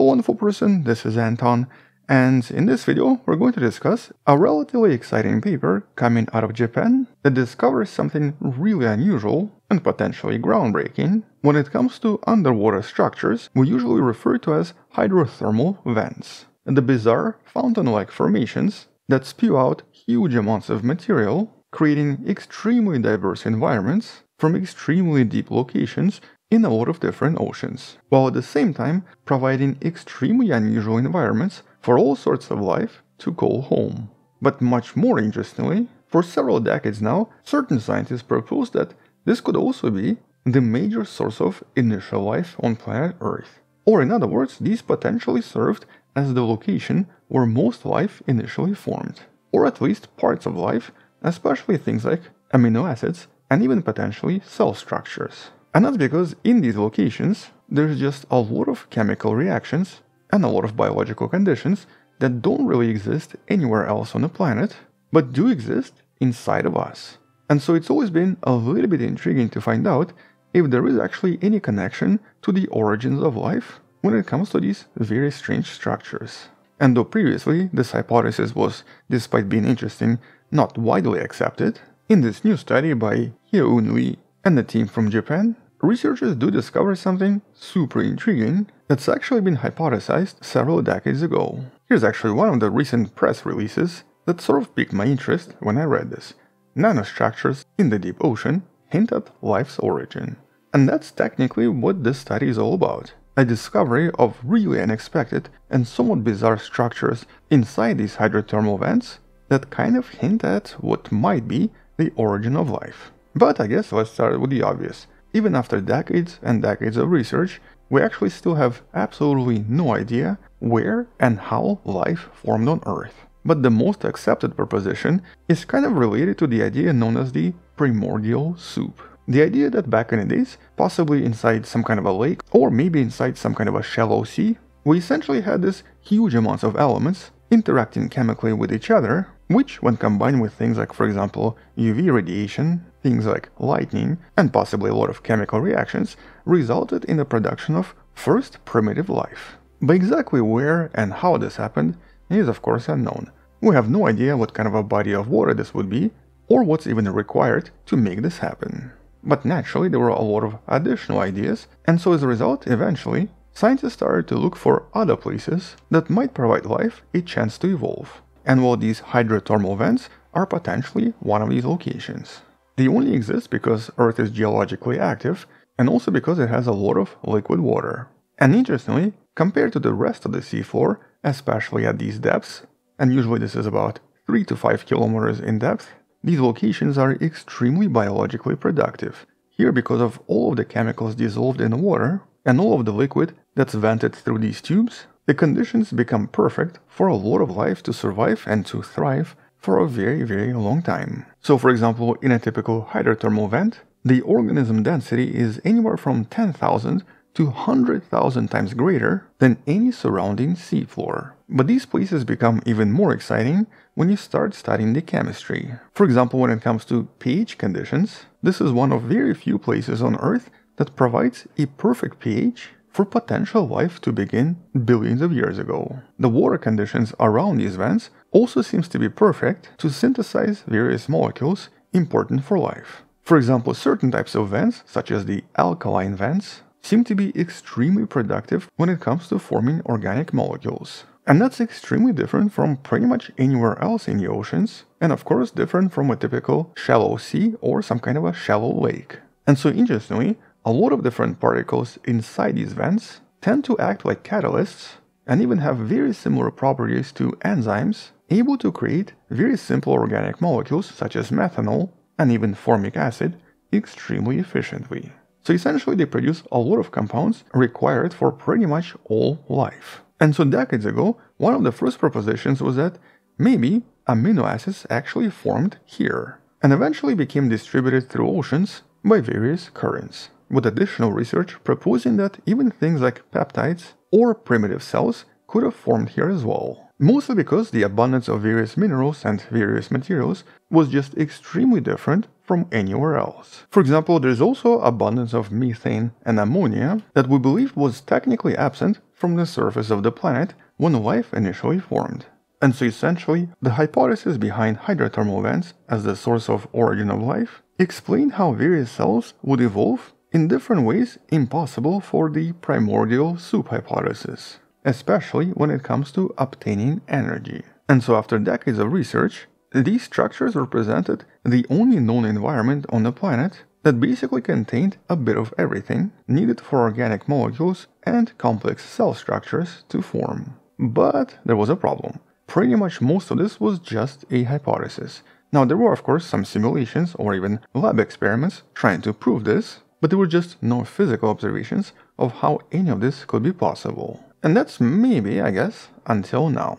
Hello wonderful person, this is Anton, and in this video we're going to discuss a relatively exciting paper coming out of Japan that discovers something really unusual and potentially groundbreaking. When it comes to underwater structures we usually refer to as hydrothermal vents. The bizarre fountain-like formations that spew out huge amounts of material, creating extremely diverse environments from extremely deep locations in a lot of different oceans, while at the same time providing extremely unusual environments for all sorts of life to call home. But much more interestingly, for several decades now, certain scientists propose that this could also be the major source of initial life on planet Earth. Or in other words, these potentially served as the location where most life initially formed. Or at least parts of life, especially things like amino acids and even potentially cell structures. And that's because in these locations, there's just a lot of chemical reactions and a lot of biological conditions that don't really exist anywhere else on the planet, but do exist inside of us. And so it's always been a little bit intriguing to find out if there is actually any connection to the origins of life when it comes to these very strange structures. And though previously this hypothesis was, despite being interesting, not widely accepted, in this new study by Hyo-eun Lee and the team from Japan, researchers do discover something super intriguing that's actually been hypothesized several decades ago. Here's actually one of the recent press releases that sort of piqued my interest when I read this. Nanostructures in the deep ocean hint at life's origin. And that's technically what this study is all about. A discovery of really unexpected and somewhat bizarre structures inside these hydrothermal vents that kind of hint at what might be the origin of life. But I guess let's start with the obvious. Even after decades and decades of research, we actually still have absolutely no idea where and how life formed on Earth. But the most accepted proposition is kind of related to the idea known as the primordial soup. The idea that back in the days, possibly inside some kind of a lake or maybe inside some kind of a shallow sea, we essentially had this huge amounts of elements interacting chemically with each other, which when combined with things like for example UV radiation, things like lightning, and possibly a lot of chemical reactions, resulted in the production of first primitive life. But exactly where and how this happened is of course unknown. We have no idea what kind of a body of water this would be, or what's even required to make this happen. But naturally there were a lot of additional ideas, and so as a result, eventually, scientists started to look for other places that might provide life a chance to evolve. And while these hydrothermal vents are potentially one of these locations. They only exist because Earth is geologically active and also because it has a lot of liquid water. And interestingly, compared to the rest of the seafloor, especially at these depths, and usually this is about 3 to 5 kilometers in depth, these locations are extremely biologically productive. Here because of all of the chemicals dissolved in the water and all of the liquid that's vented through these tubes, the conditions become perfect for a lot of life to survive and to thrive for a very, very long time. So for example, in a typical hydrothermal vent, the organism density is anywhere from 10,000 to 100,000 times greater than any surrounding seafloor. But these places become even more exciting when you start studying the chemistry. For example, when it comes to pH conditions, this is one of very few places on Earth that provides a perfect pH for potential life to begin billions of years ago. The water conditions around these vents also seems to be perfect to synthesize various molecules important for life. For example, certain types of vents, such as the alkaline vents, seem to be extremely productive when it comes to forming organic molecules. And that's extremely different from pretty much anywhere else in the oceans, and of course different from a typical shallow sea or some kind of a shallow lake. And so interestingly, a lot of different particles inside these vents tend to act like catalysts and even have very similar properties to enzymes able to create very simple organic molecules such as methanol and even formic acid extremely efficiently. So essentially they produce a lot of compounds required for pretty much all life. And so decades ago, one of the first propositions was that maybe amino acids actually formed here and eventually became distributed through oceans by various currents with additional research proposing that even things like peptides or primitive cells could have formed here as well. Mostly because the abundance of various minerals and various materials was just extremely different from anywhere else. For example, there's also abundance of methane and ammonia that we believe was technically absent from the surface of the planet when life initially formed. And so essentially, the hypothesis behind hydrothermal vents as the source of origin of life explained how various cells would evolve in different ways impossible for the primordial soup hypothesis, especially when it comes to obtaining energy. And so after decades of research, these structures represented the only known environment on the planet that basically contained a bit of everything needed for organic molecules and complex cell structures to form. But there was a problem. Pretty much most of this was just a hypothesis. Now there were of course some simulations or even lab experiments trying to prove this, but there were just no physical observations of how any of this could be possible. And that's maybe, I guess, until now.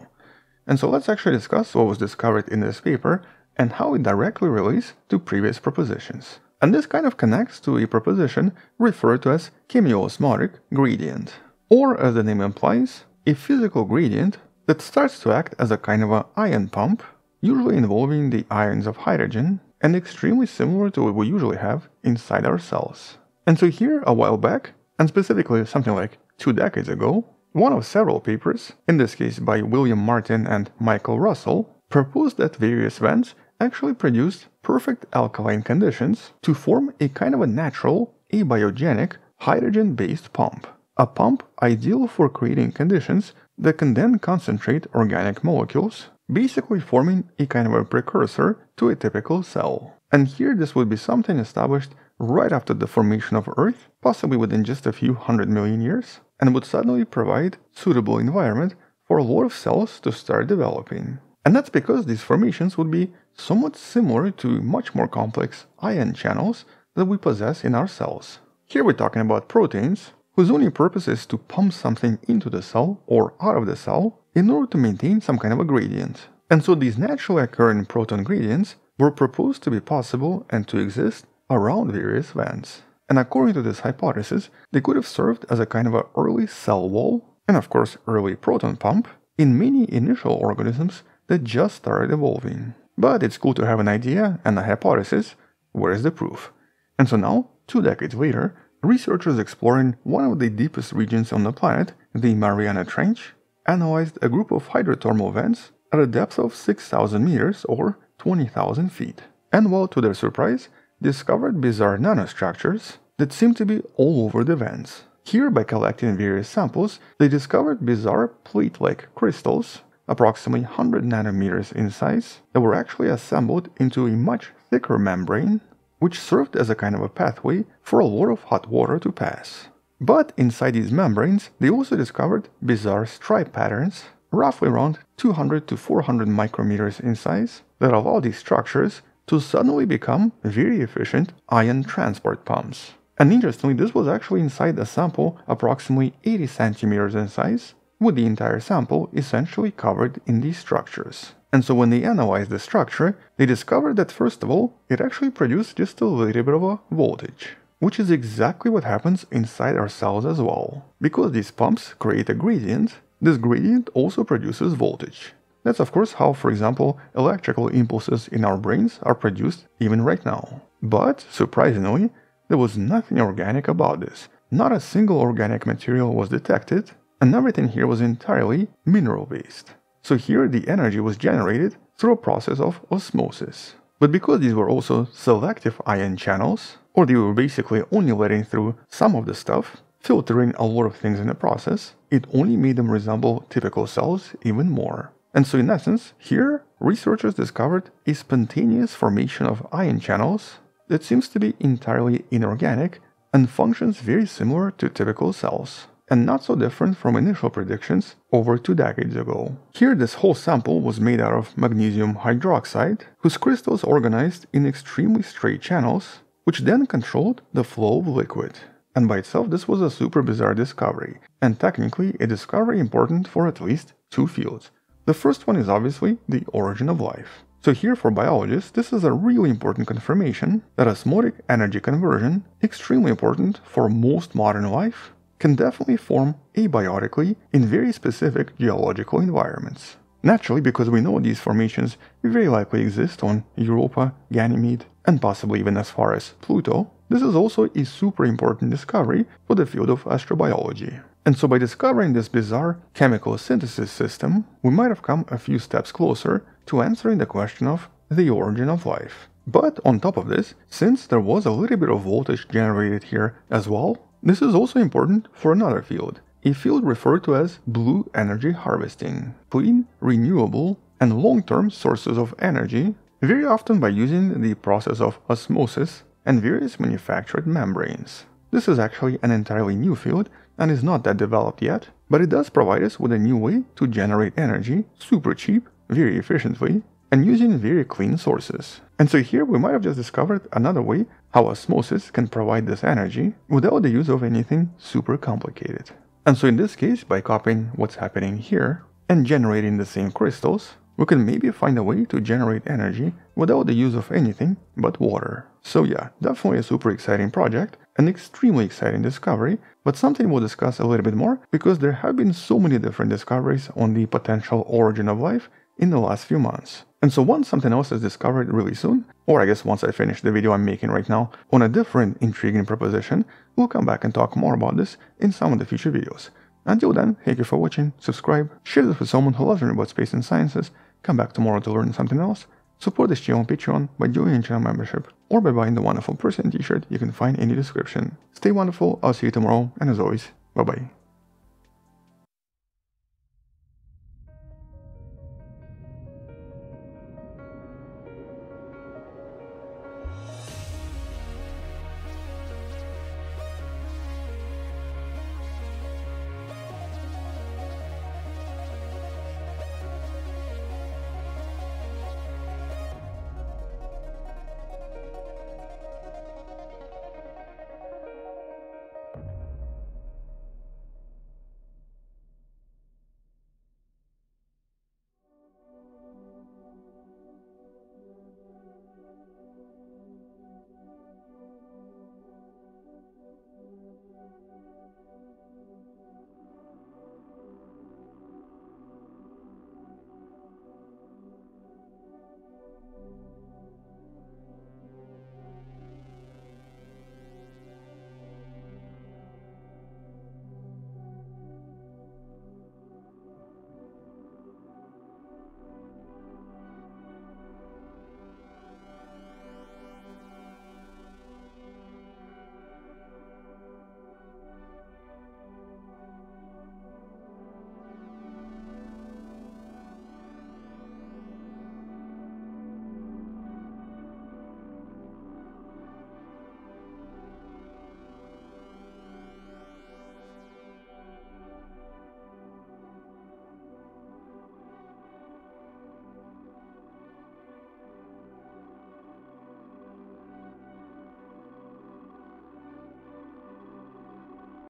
And so let's actually discuss what was discovered in this paper and how it directly relates to previous propositions. And this kind of connects to a proposition referred to as chemiosmotic gradient, or as the name implies, a physical gradient that starts to act as a kind of an ion pump, usually involving the ions of hydrogen, and extremely similar to what we usually have inside our cells. And so here, a while back, and specifically something like two decades ago, one of several papers, in this case by William Martin and Michael Russell, proposed that various vents actually produced perfect alkaline conditions to form a kind of a natural, abiogenic, hydrogen-based pump. A pump ideal for creating conditions that can then concentrate organic molecules, basically forming a kind of a precursor to a typical cell. And here this would be something established right after the formation of Earth, possibly within just a few hundred million years, and would suddenly provide suitable environment for a lot of cells to start developing. And that's because these formations would be somewhat similar to much more complex ion channels that we possess in our cells. Here we're talking about proteins, whose only purpose is to pump something into the cell or out of the cell in order to maintain some kind of a gradient. And so these naturally occurring proton gradients were proposed to be possible and to exist around various vents. And according to this hypothesis, they could have served as a kind of an early cell wall and of course early proton pump in many initial organisms that just started evolving. But it's cool to have an idea and a hypothesis. Where is the proof? And so now, two decades later, researchers exploring one of the deepest regions on the planet, the Mariana Trench, analyzed a group of hydrothermal vents at a depth of 6,000 meters or 20,000 feet. And well, to their surprise, discovered bizarre nanostructures that seemed to be all over the vents. Here, by collecting various samples, they discovered bizarre plate-like crystals approximately 100 nanometers in size, that were actually assembled into a much thicker membrane, which served as a kind of a pathway for a lot of hot water to pass. But inside these membranes, they also discovered bizarre stripe patterns, roughly around 200 to 400 micrometers in size, that allow these structures to suddenly become very efficient ion transport pumps. And interestingly, this was actually inside a sample approximately 80 centimeters in size, with the entire sample essentially covered in these structures. And so when they analyzed the structure, they discovered that first of all, it actually produced just a little bit of a voltage, which is exactly what happens inside our cells as well. Because these pumps create a gradient, this gradient also produces voltage. That's of course how, for example, electrical impulses in our brains are produced even right now. But, surprisingly, there was nothing organic about this. Not a single organic material was detected, and everything here was entirely mineral based. So here the energy was generated through a process of osmosis. But because these were also selective ion channels, or they were basically only letting through some of the stuff, filtering a lot of things in the process, it only made them resemble typical cells even more. And so in essence, here researchers discovered a spontaneous formation of ion channels that seems to be entirely inorganic and functions very similar to typical cells and not so different from initial predictions over two decades ago. Here this whole sample was made out of magnesium hydroxide, whose crystals organized in extremely straight channels, which then controlled the flow of liquid. And by itself this was a super bizarre discovery, and technically a discovery important for at least two fields. The first one is obviously the origin of life. So here for biologists, this is a really important confirmation that osmotic energy conversion, extremely important for most modern life, can definitely form abiotically in very specific geological environments. Naturally, because we know these formations very likely exist on Europa, Ganymede, and possibly even as far as Pluto, this is also a super important discovery for the field of astrobiology. And so by discovering this bizarre chemical synthesis system, we might have come a few steps closer to answering the question of the origin of life. But on top of this, since there was a little bit of voltage generated here as well, this is also important for another field, a field referred to as blue energy harvesting, clean, renewable, and long-term sources of energy, very often by using the process of osmosis and various manufactured membranes. This is actually an entirely new field and is not that developed yet, but it does provide us with a new way to generate energy super cheap, very efficiently, and using very clean sources. And so here we might have just discovered another way how osmosis can provide this energy without the use of anything super complicated. And so in this case, by copying what's happening here and generating the same crystals, we can maybe find a way to generate energy without the use of anything but water. So yeah, definitely a super exciting project, an extremely exciting discovery, but something we'll discuss a little bit more because there have been so many different discoveries on the potential origin of life in the last few months. And so once something else is discovered really soon, or I guess once I finish the video I'm making right now on a different intriguing proposition, we'll come back and talk more about this in some of the future videos. Until then, thank you for watching, subscribe, share this with someone who loves learning about space and sciences, come back tomorrow to learn something else, support this channel on Patreon by joining channel membership, or by buying the wonderful person t-shirt you can find in the description. Stay wonderful, I'll see you tomorrow, and as always, bye bye.